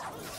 you.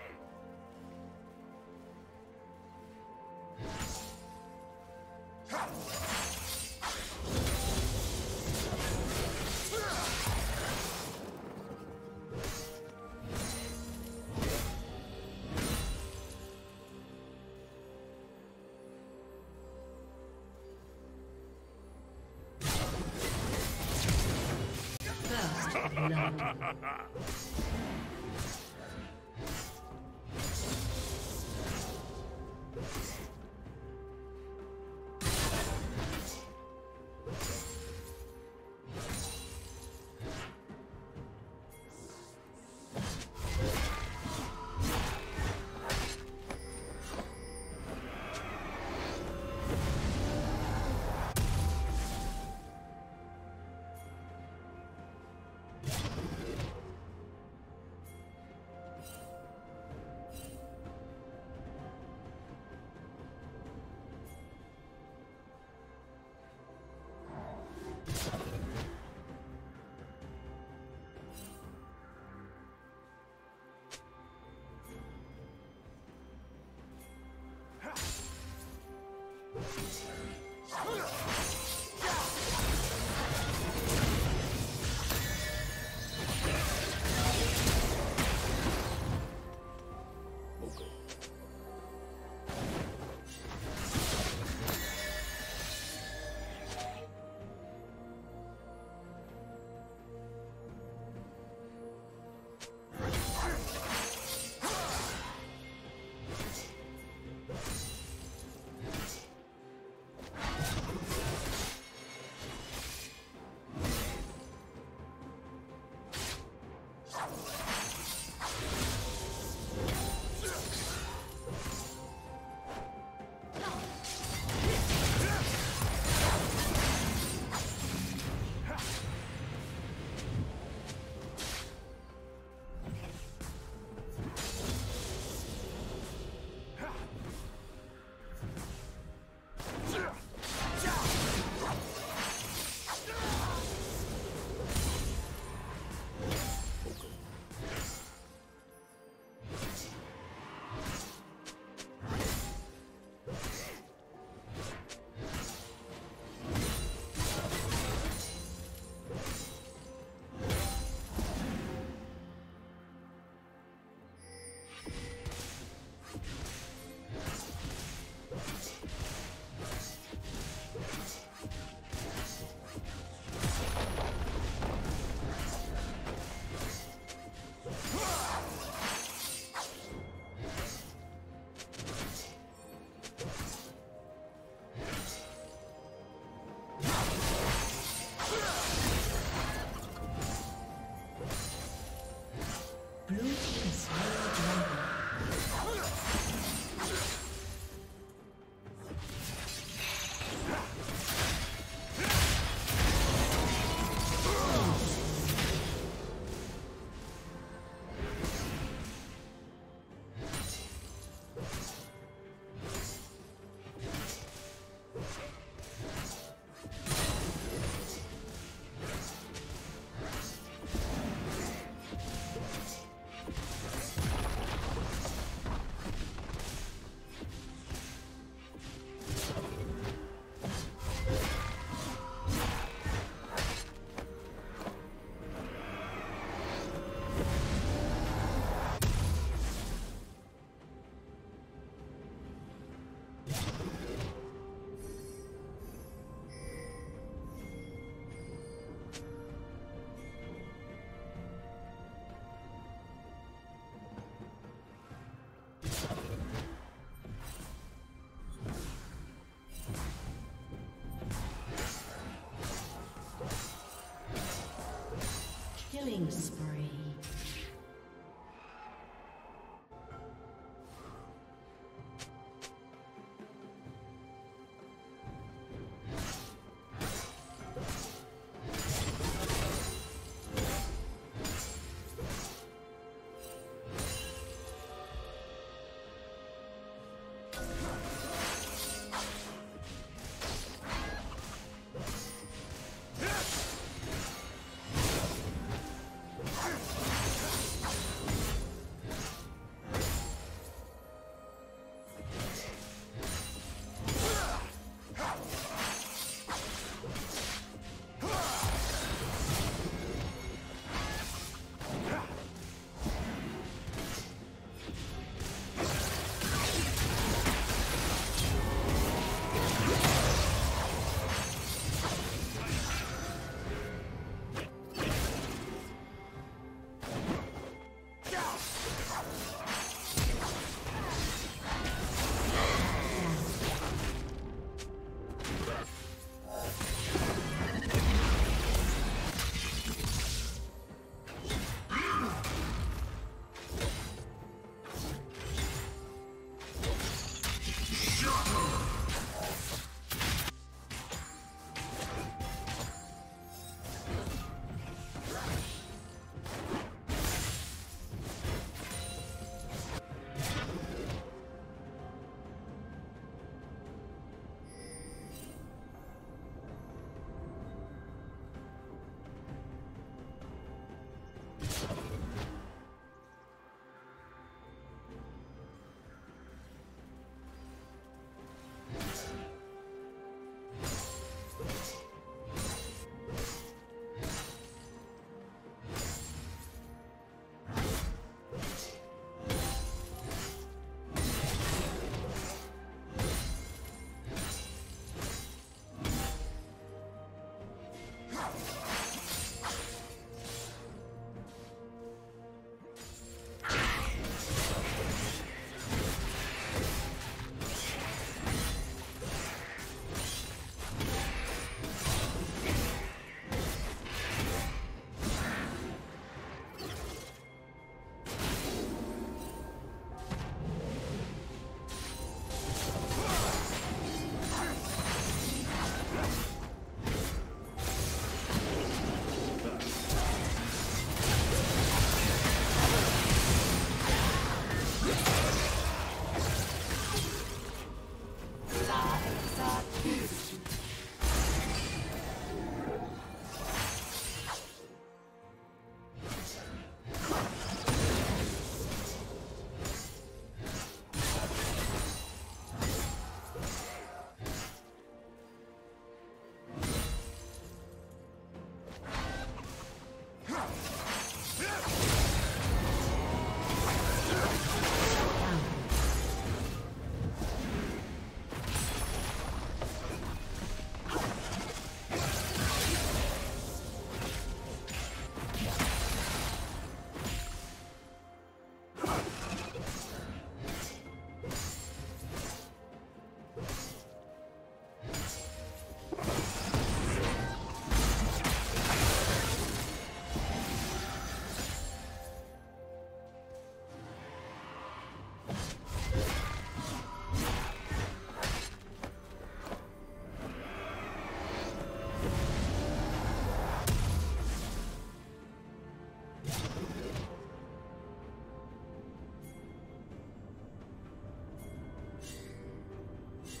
First blood. Killing spree.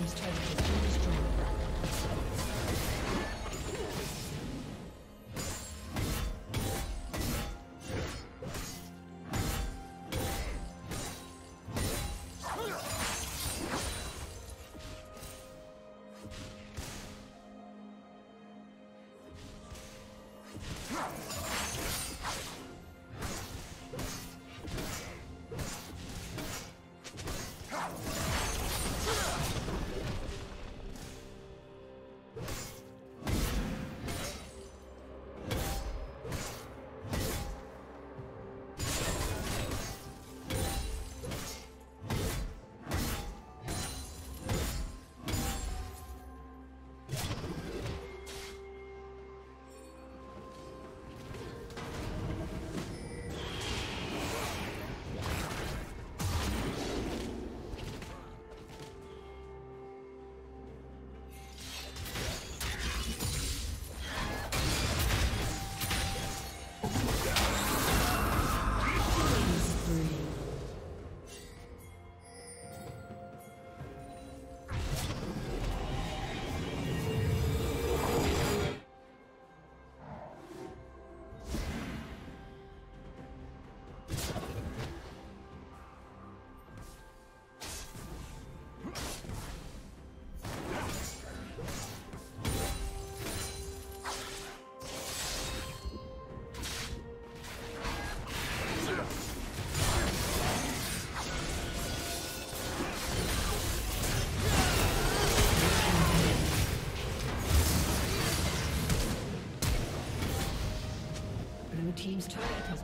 Team's turret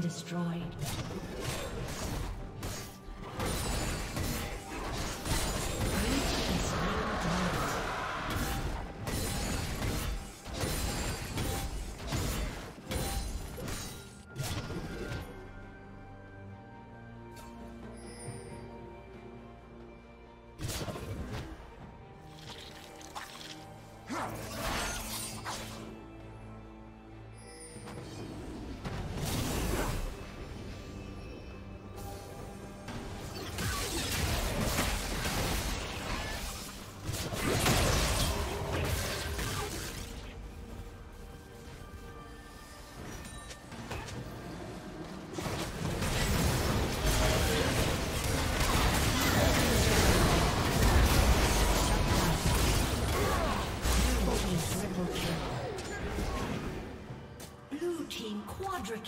Destroyed.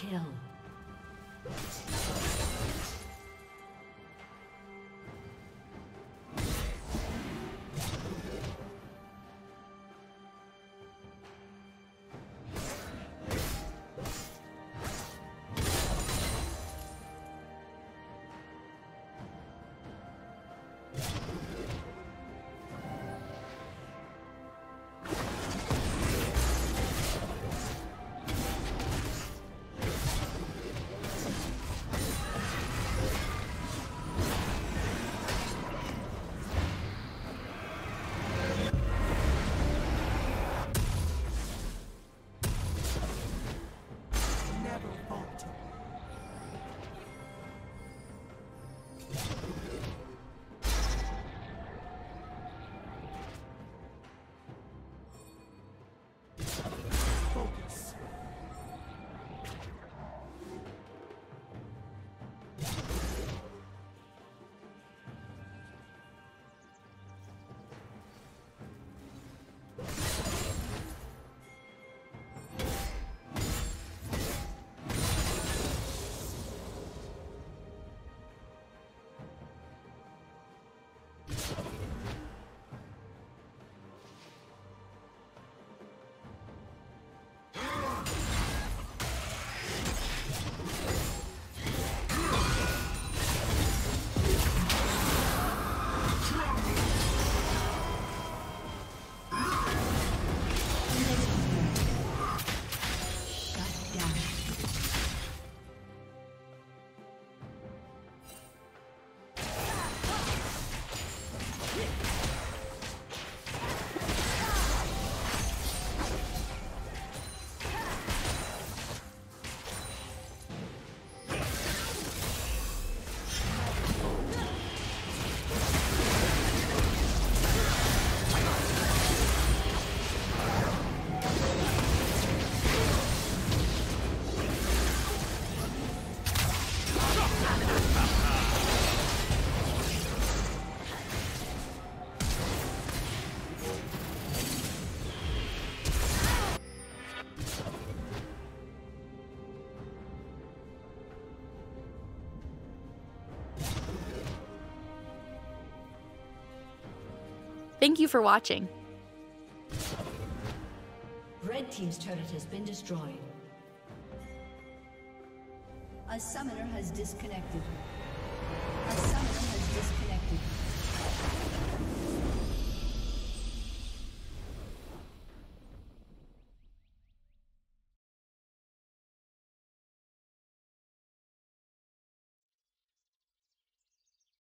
Kill. Thank you for watching. Red Team's turret has been destroyed. A summoner has disconnected. A summoner has disconnected.